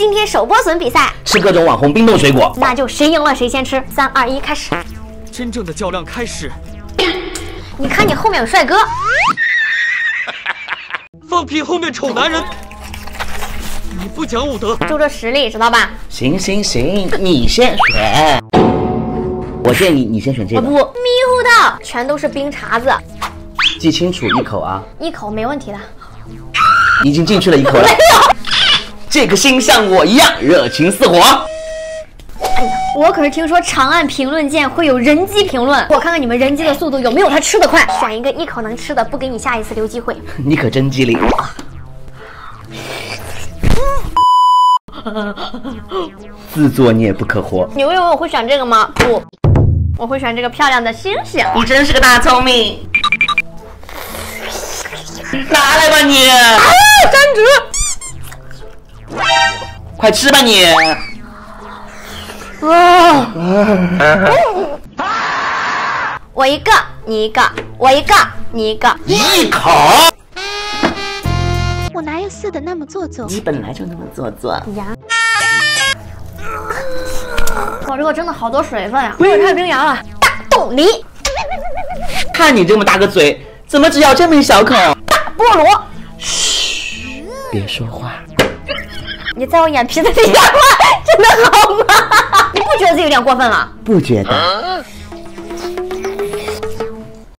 今天手剥笋比赛，吃各种网红冰冻水果。那就谁赢了谁先吃。三二一，开始！真正的较量开始。你看你后面有帅哥，放屁！后面丑男人，你不讲武德。就这实力，知道吧？行行行，你先选。我建议你先选这个不，个，迷糊的全都是冰碴子，记清楚一口啊，一口没问题的。已经进去了一口了。这个心像我一样热情似火。哎呀，我可是听说长按评论键会有人机评论，我看看你们人机的速度有没有他吃的快。选一个一口能吃的，不给你下一次留机会。你可真机灵。自作孽不可活。你以为我会选这个吗？不，我会选这个漂亮的星星。你真是个大聪明。拿来吧你，啊，快吃吧你。啊！我一个，你一个，我一个，你一个。一口。我哪有似的那么做作？你本来就那么做作。呀！我这个真的好多水分呀，有点太冰凉了。大冻梨，看你这么大个嘴，怎么只咬这么一小口？大菠萝。嘘，别说话。你在我眼皮子底下画，真的好吗？你不觉得自己有点过分了？不觉得。